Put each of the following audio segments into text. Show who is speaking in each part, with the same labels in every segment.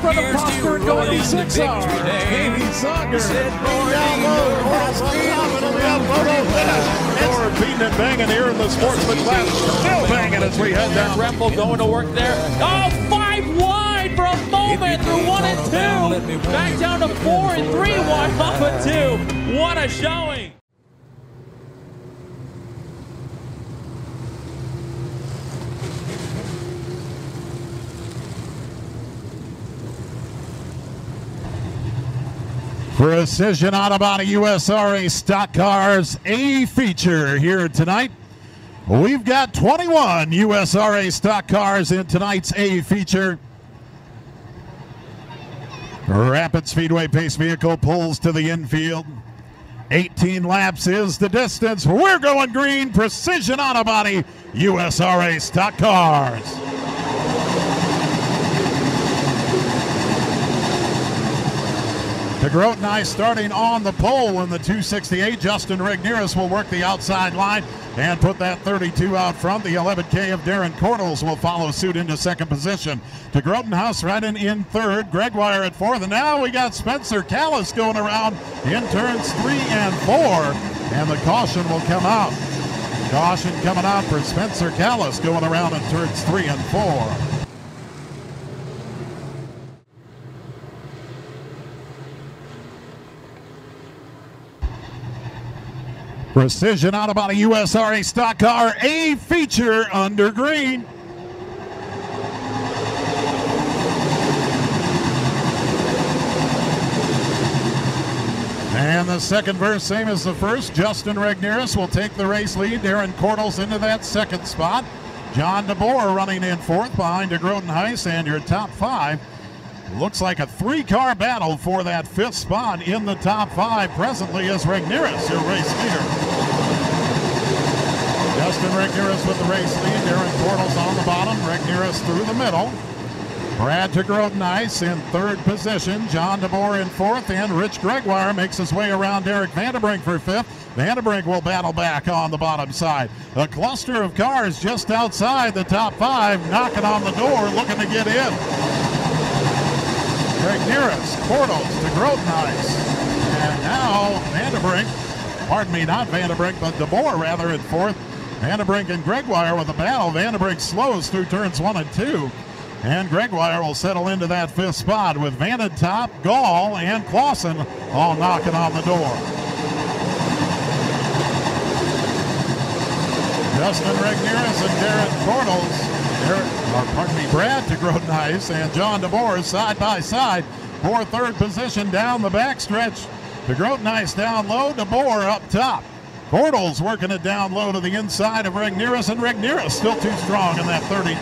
Speaker 1: for the Prosper and Gordy Six R. Amy Zunger.
Speaker 2: Down low, Corals on top, and on the up, Moto finish.
Speaker 3: Beating and banging here in the sportsman class. Still banging as we head down.
Speaker 1: Rempel going to work there. Oh, five wide for a moment through one and two. Back down to four and three wide off of two. What a showing.
Speaker 3: Precision Auto Body USRA Stock Cars A feature here tonight. We've got 21 USRA stock cars in tonight's A feature. Rapid Speedway Pace Vehicle pulls to the infield. 18 laps is the distance. We're going green. Precision Auto Body USRA stock cars. DeGroat and I starting on the pole in the 268. Justin Regneris will work the outside line and put that 32 out front. The 11K of Darren Cordles will follow suit into second position. DeGroat and House riding in third. Gregoire at fourth. And now we got Spencer Callis going around in turns three and four. And the caution will come out. Caution coming out for Spencer Callis going around in turns three and four. Precision Auto Body USRA stock car A feature under green. And the second verse, same as the first. Justin Regneris will take the race lead. Darren Cordles into that second spot. John DeBoer running in fourth behind DeGroat and Heiss. And your top five looks like a three car battle for that fifth spot in the top five. Presently is Regneris, your race leader. Justin Regneris with the race lead. Darren Cordles on the bottom. Regneris through the middle. Brad DeGroat Nice in third position. John DeBoer in fourth. And Rich Gregoire makes his way around Derek Vanderbrink for fifth. Vanderbrink will battle back on the bottom side. A cluster of cars just outside the top five, knocking on the door, looking to get in. Regneris, Cordles, DeGroat Nice. And now Vanderbrink, pardon me, not Vanderbrink, but DeBoer rather in fourth. Vanderbrink and Gregoire with a battle. Vanderbrink slows through turns one and two. And Gregoire will settle into that fifth spot with Vanatop, Gall, and Clausen all knocking on the door. Justin Regneris and Cordles, Eric, or pardon me, Brad Nice and John DeBoer side by side for third position down the backstretch. DeGroat Nice down low, DeBoer up top. Cordles working it down low to the inside of Regneris, and Regneris still too strong in that 32.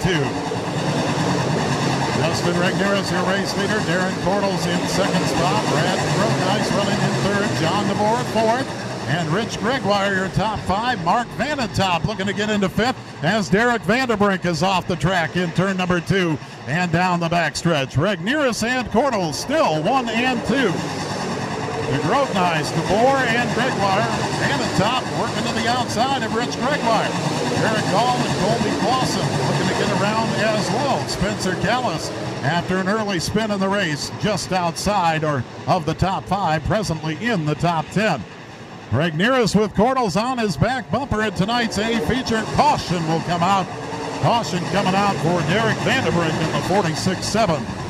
Speaker 3: Justin Regneris, your race leader. Darren Cordles in second spot. Brad Nice running in third. John DeBoer fourth. And Rich Gregoire, your top five. Mark Vanatop looking to get into fifth as Derek Vanderbrink is off the track in turn number two and down the backstretch. Regneris and Cordles still one and two. DeGroat Nice, DeBoer and Gregoire. Vanatop working to the outside of Rich Gregoire. Eric Gall and Colby Clausen looking to get around as well. Spencer Callis after an early spin in the race just outside or of the top five, presently in the top 10. Regneris with Cordles on his back bumper at tonight's A feature. Caution will come out. Caution coming out for Derek Vanderbrink in the 46-7.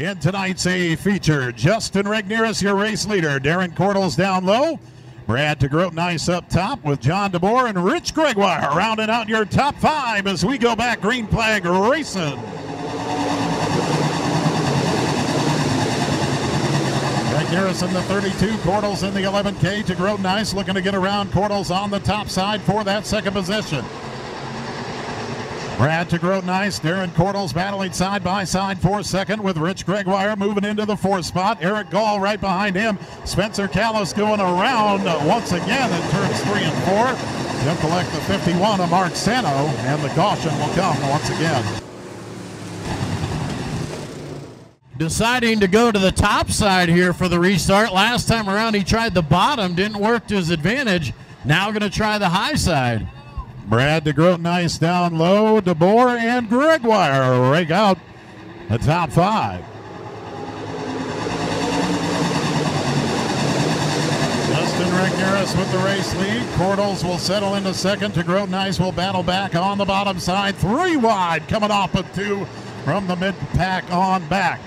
Speaker 3: In tonight's A feature, Justin Regneris, your race leader. Darren Cordles down low. Brad DeGroat nice up top with John DeBoer and Rich Gregoire rounding out your top five as we go back green flag racing. Regneris in the 32, Cordles in the 11K. DeGroat nice looking to get around Cordles on the top side for that second position. Brad DeGroat nice. Darren Cordles battling side by side for second with Rich Gregoire moving into the fourth spot. Eric Gall right behind him. Spencer Callis going around once again in turns three and four. He'll collect the 51 of Mark Sano, and the caution will come once again.
Speaker 4: Deciding to go to the top side here for the restart. Last time around, he tried the bottom, didn't work to his advantage. Now going to try the high side.
Speaker 3: Brad DeGroat nice down low. DeBoer and Gregoire rake out the top five. Justin Regnerus with the race lead. Cordles will settle into second. DeGroat Nice will battle back on the bottom side. Three wide coming off of two from the mid pack on back.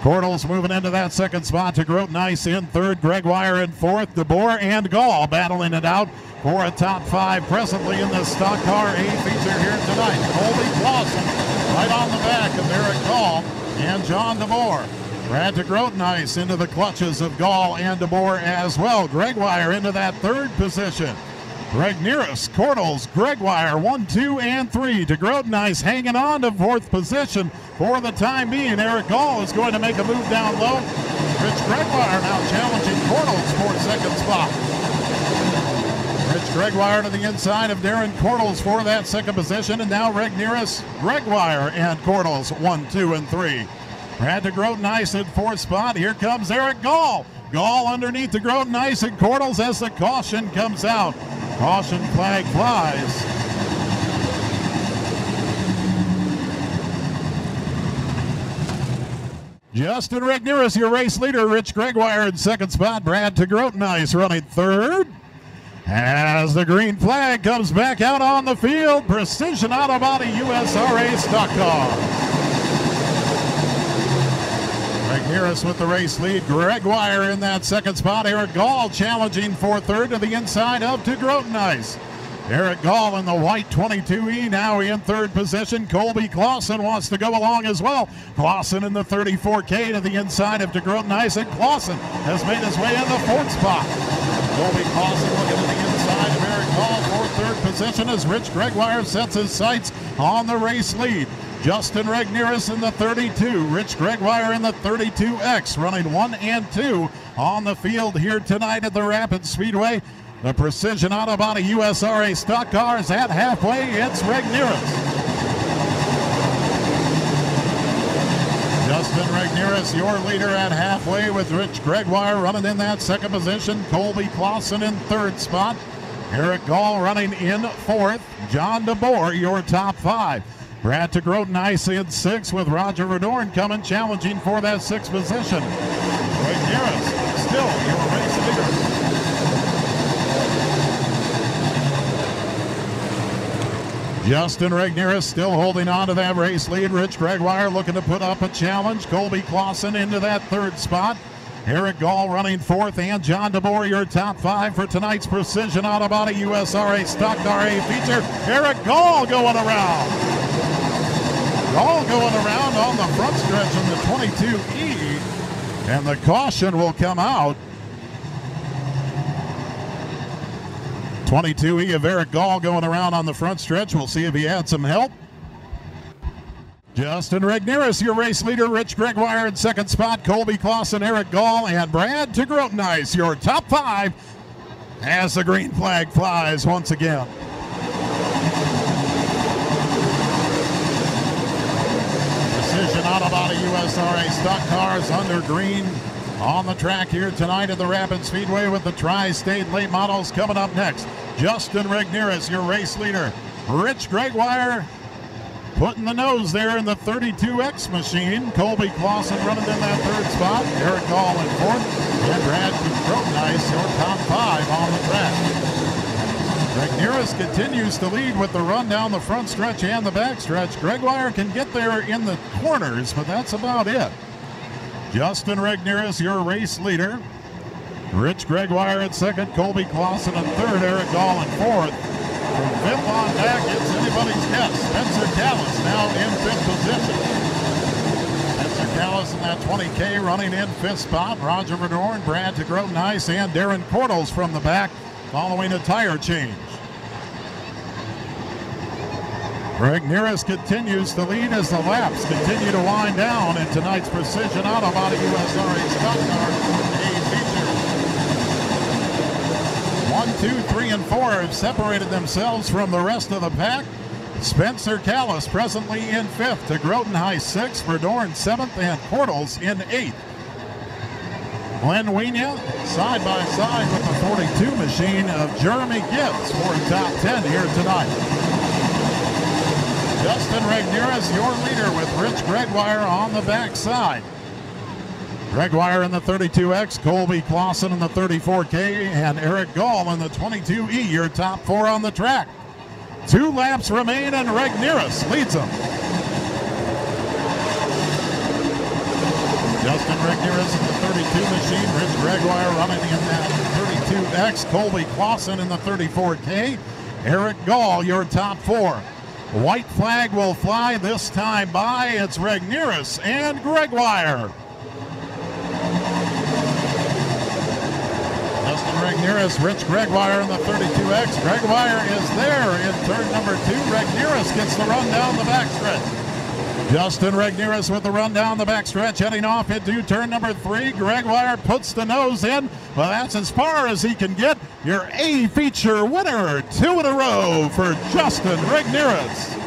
Speaker 3: Cordles moving into that second spot Grote Nice in third. Gregoire in fourth. DeBoer and Gall battling it out for a top five presently in the stock car A feature here tonight. Colby Clausen right on the back of Eric Gall and John DeBoer. Brad DeGroat nice into the clutches of Gall and DeBoer as well. Gregoire into that third position. Regnerus, Cordles, Gregoire, one, two, and three. DeGroat nice hanging on to fourth position for the time being. Eric Gall is going to make a move down low. Rich Gregoire now challenging Cordles for second spot. Rich Gregoire to the inside of Darren Cordles for that second position. And now Regnerus, Gregoire, and Cordles, one, two, and three. Brad DeGroat nice in fourth spot. Here comes Eric Gall. Gall underneath DeGroat nice and Cordles as the caution comes out. Caution flag flies. Justin Regnerus, your race leader. Rich Gregoire in second spot. Brad DeGroat nice running third. As the green flag comes back out on the field, Precision Auto Body USRA stock car. Regnerus with the race lead. Greg Gregoire in that second spot. Eric Gall challenging for third to the inside of to. Eric Gall in the white 22E now in third position. Colby Clausen wants to go along as well. Clausen in the 34K to the inside of DeGroat Nice, and Clausen has made his way in the fourth spot. Colby Clausen looking to the inside of Eric Gall for third position as Rich Gregoire sets his sights on the race lead. Justin Regnerus in the 32, Rich Gregoire in the 32X, running one and two on the field here tonight at the Rapid Speedway. The Precision Auto Body USRA stock cars at halfway. It's Regnerus. Justin Regnerus, your leader at halfway with Rich Gregoire running in that second position. Colby Clausen in third spot. Eric Gall running in fourth. John DeBoer, your top five. Brad DeGroat nice in six with Roger Verdorn coming challenging for that sixth position. Regnerus still your race leader. Justin Regnerus still holding on to that race lead. Rich Gregoire looking to put up a challenge. Colby Clausen into that third spot. Eric Gall running fourth, and John DeBoer, your top five for tonight's Precision Auto USRA Stock RA feature. Eric Gall going around. Gall going around on the front stretch in the 22E, and the caution will come out. 22E of Eric Gall going around on the front stretch. We'll see if he had some help. Justin Regnerus, your race leader. Rich Gregoire in second spot. Colby Clausen, Eric Gall, and Brad Nice, your top five as the green flag flies once again. Precision Auto Body USRA stock cars under green on the track here tonight at the Rapid Speedway with the Tri-State late models coming up next. Justin Regnerus, your race leader. Rich Gregoire putting the nose there in the 32X machine. Colby Clausen running in that third spot. Eric Gall in fourth. And Brad Nice, your top five on the track. Regnerus continues to lead with the run down the front stretch and the back stretch. Gregoire can get there in the corners, but that's about it. Justin Regnerus, your race leader. Rich Gregoire at second, Colby Clausen in third, Eric Gall in fourth. From fifth on back, it's anybody's guess. Spencer Callis now in fifth position. Spencer Callis in that 20K running in fifth spot. Roger Verdorn, Brad DeGroat Nice, and Darren Cordles from the back following a tire change. Regnerus continues to lead as the laps continue to wind down in tonight's Precision Auto Body USRA Stock Car A feature. One, two, three, and four have separated themselves from the rest of the pack. Spencer Callis presently in fifth to Groton High sixth, Verdorn seventh, and Cordles in eighth. Glenn Wiener side by side with the 42 machine of Jeremy Gibbs for top 10 here tonight. Justin Regnerus, your leader with Rich Gregoire on the backside. Gregoire in the 32X, Colby Clausen in the 34K, and Eric Gall in the 22E, your top four on the track. Two laps remain, and Regnerus leads them. Justin Regnerus in the 32 machine, Rich Gregoire running in that 32X, Colby Clausen in the 34K, Eric Gall, your top four. White flag will fly this time by. It's Regnerus and Gregoire. Justin Regnerus, Rich Gregoire in the 32X. Gregoire is there in turn number two. Regnerus gets the run down the backstretch. Justin Regnerus with the run down the backstretch, heading off into turn number three. Gregoire puts the nose in. Well, that's as far as he can get. Your A feature winner, two in a row for Justin Regnerus.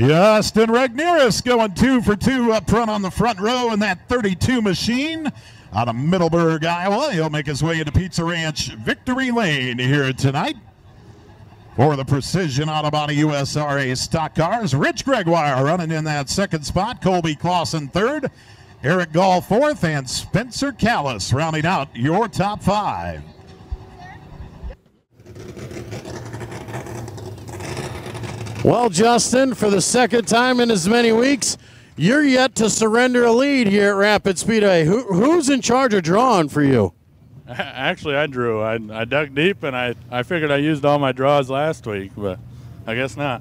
Speaker 3: Justin Regnerus going two for two up front on the front row in that 32 machine out of Middleburg, Iowa. He'll make his way into Pizza Ranch Victory Lane here tonight. For the Precision Auto Body USRA stock cars, Rich Gregoire running in that second spot, Colby Clausen third, Eric Gall fourth, and Spencer Callis rounding out your top five.
Speaker 5: Well, Justin, for the second time in as many weeks, you're yet to surrender a lead here at Rapid Speedway. Who, who's in charge of drawing for you?
Speaker 6: Actually, I drew. I, I dug deep, and I, I figured I used all my draws last week, but I guess not.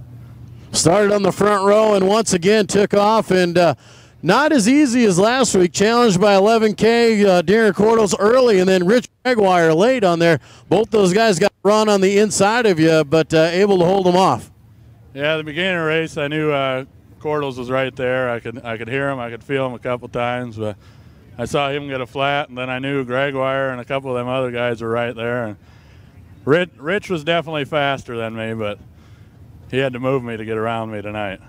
Speaker 5: Started on the front row and once again took off, and uh, not as easy as last week. Challenged by 11K, uh, Darren Cordles early, and then Rich Gregoire late on there. Both those guys got run on the inside of you, but uh, able to hold them off.
Speaker 6: Yeah, the beginning of the race, I knew uh, Cordles was right there. I could I could hear him. I could feel him a couple times, but I saw him get a flat, and then I knew Gregoire and a couple of them other guys were right there. And Rich, Rich was definitely faster than me, but he had to move me to get around me tonight.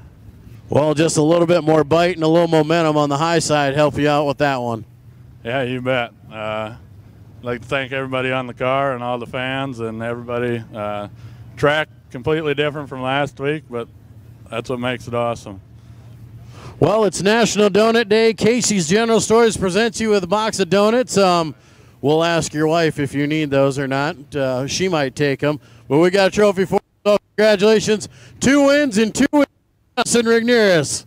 Speaker 5: Well, just a little bit more bite and a little momentum on the high side help you out with that one.
Speaker 6: Yeah, you bet. Uh, I'd like to thank everybody on the car and all the fans and everybody. Uh, track completely different from last week, but that's what makes it awesome.
Speaker 5: Well, it's National Donut Day. Casey's General Stores presents you with a box of donuts. Um, we'll ask your wife if you need those or not. Uh, she might take them. But we got a trophy for you. So congratulations. Two wins and two wins. Justin Regnerus.